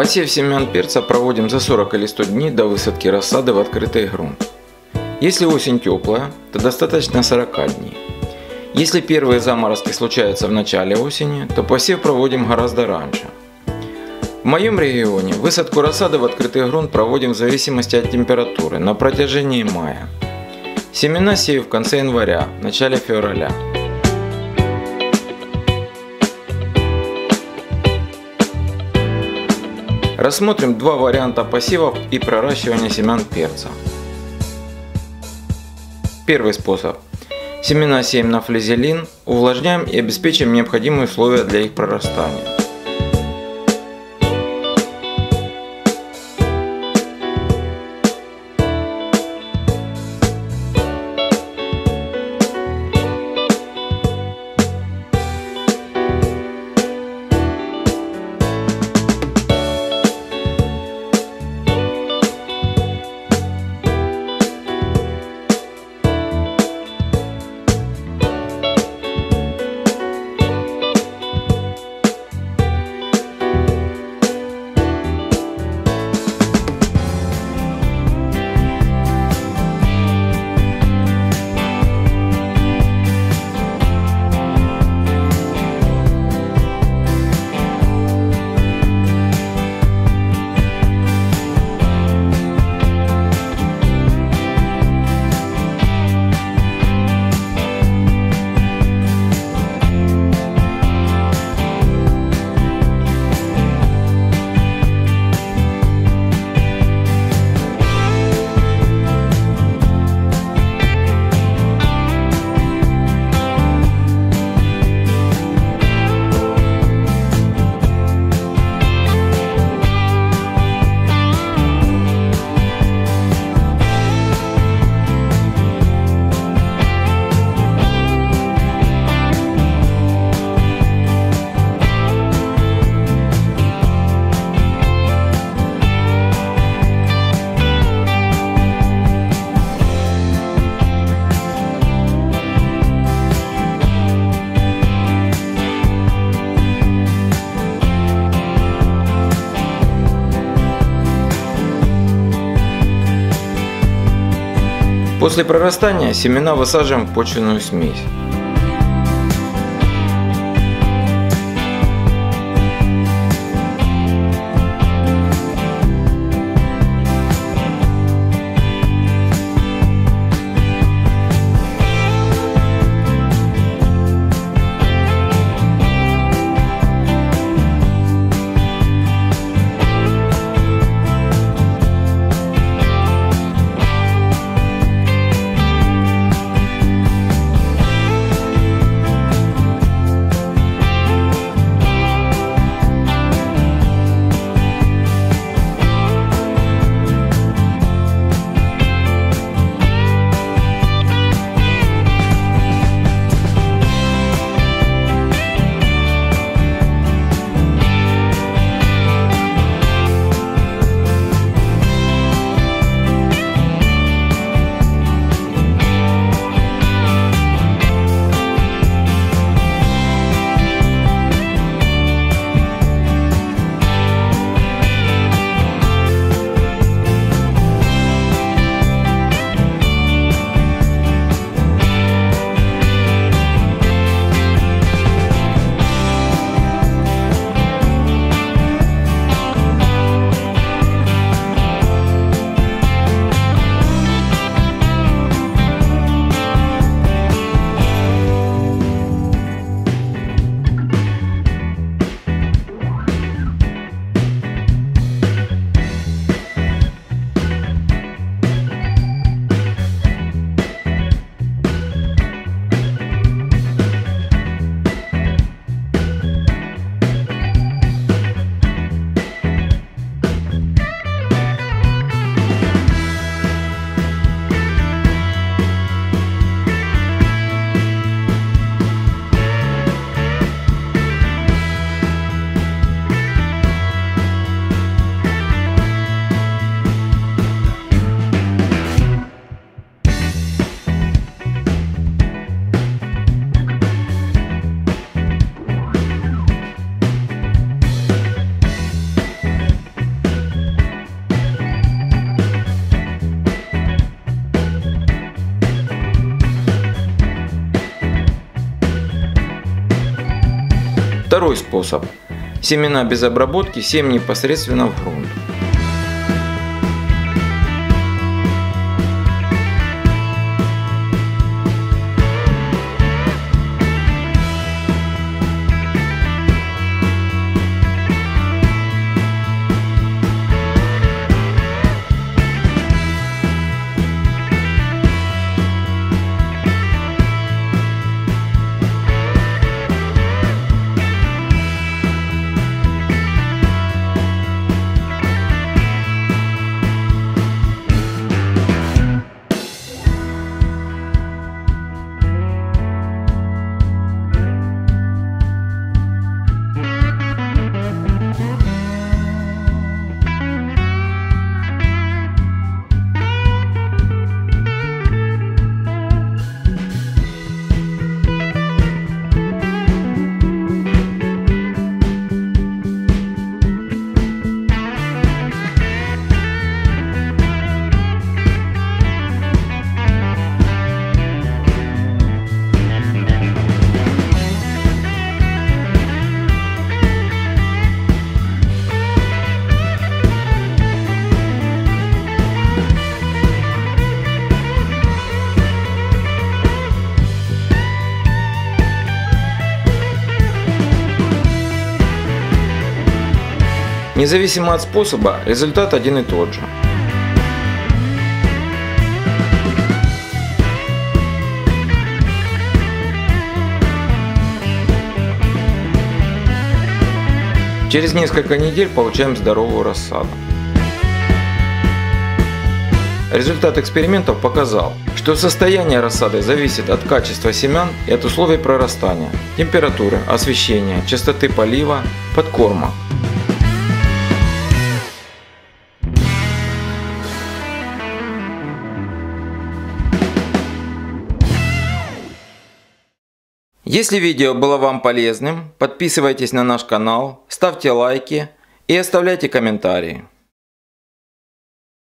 Посев семян перца проводим за 40 или 100 дней до высадки рассады в открытый грунт. Если осень теплая, то достаточно 40 дней. Если первые заморозки случаются в начале осени, то посев проводим гораздо раньше. В моем регионе высадку рассады в открытый грунт проводим в зависимости от температуры на протяжении мая. Семена сею в конце января, начале февраля. Рассмотрим два варианта посевов и проращивания семян перца. Первый способ. Семена сеем на флизелин, увлажняем и обеспечим необходимые условия для их прорастания. После прорастания семена высаживаем в почвенную смесь. Второй способ. Семена без обработки, семь непосредственно в грунт. Независимо от способа, результат один и тот же. Через несколько недель получаем здоровую рассаду. Результат экспериментов показал, что состояние рассады зависит от качества семян и от условий прорастания, температуры, освещения, частоты полива, подкорма. Если видео было вам полезным, подписывайтесь на наш канал, ставьте лайки и оставляйте комментарии.